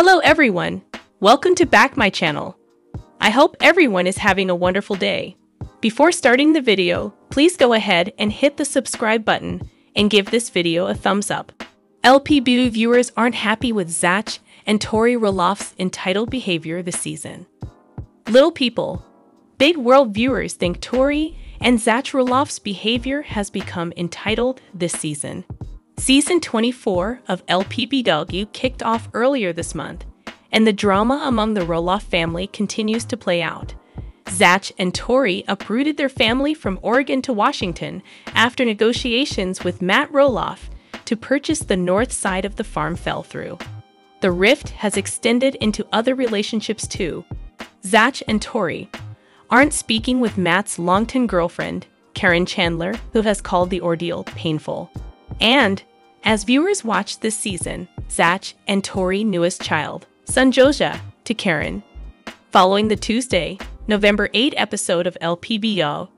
Hello everyone! Welcome to back my channel. I hope everyone is having a wonderful day. Before starting the video, please go ahead and hit the subscribe button and give this video a thumbs up. LPBW viewers aren't happy with Zach and Tori Roloff's entitled behavior this season. Little people, big world viewers think Tori and Zach Roloff's behavior has become entitled this season. Season 24 of LPBW kicked off earlier this month, and the drama among the Roloff family continues to play out. Zach and Tori uprooted their family from Oregon to Washington after negotiations with Matt Roloff to purchase the north side of the farm fell through. The rift has extended into other relationships too. Zach and Tori aren't speaking with Matt's longtime girlfriend, Karen Chandler, who has called the ordeal painful. And as viewers watched this season, Zach and Tori newest child, son Josiah, to Karen. Following the Tuesday, November 8 episode of LPBW,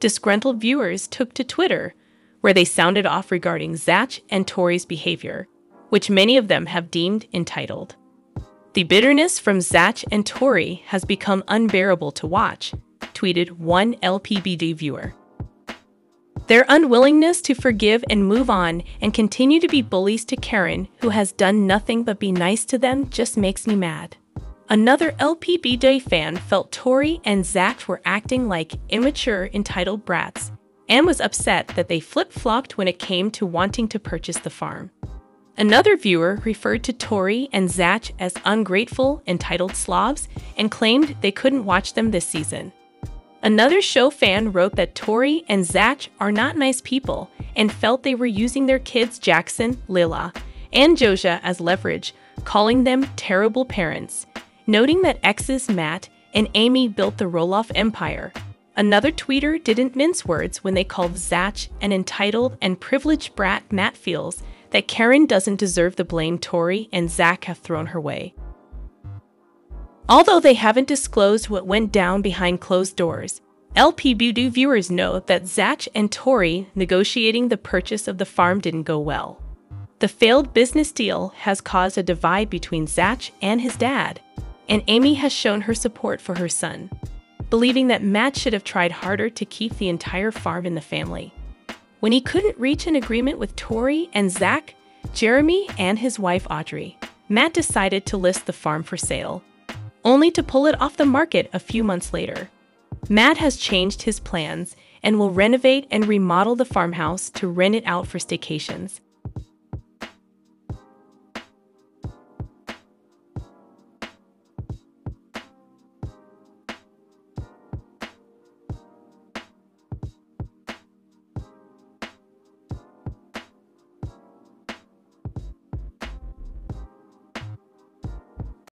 disgruntled viewers took to Twitter, where they sounded off regarding Zach and Tori's behavior, which many of them have deemed entitled. The bitterness from Zach and Tori has become unbearable to watch, tweeted one LPBW viewer. Their unwillingness to forgive and move on and continue to be bullies to Karen, who has done nothing but be nice to them, just makes me mad. Another LPBW fan felt Tori and Zach were acting like immature, entitled brats and was upset that they flip flopped when it came to wanting to purchase the farm. Another viewer referred to Tori and Zach as ungrateful, entitled slobs and claimed they couldn't watch them this season. Another show fan wrote that Tori and Zach are not nice people and felt they were using their kids Jackson, Lilah, and Josiah as leverage, calling them terrible parents, noting that exes Matt and Amy built the Roloff empire. Another tweeter didn't mince words when they called Zach an entitled and privileged brat Matt feels that Karen doesn't deserve the blame Tori and Zach have thrown her way. Although they haven't disclosed what went down behind closed doors, LPBW viewers know that Zach and Tori negotiating the purchase of the farm didn't go well. The failed business deal has caused a divide between Zach and his dad, and Amy has shown her support for her son, believing that Matt should have tried harder to keep the entire farm in the family. When he couldn't reach an agreement with Tori and Zach, Jeremy, and his wife Audrey, Matt decided to list the farm for sale only to pull it off the market a few months later. Matt has changed his plans and will renovate and remodel the farmhouse to rent it out for staycations.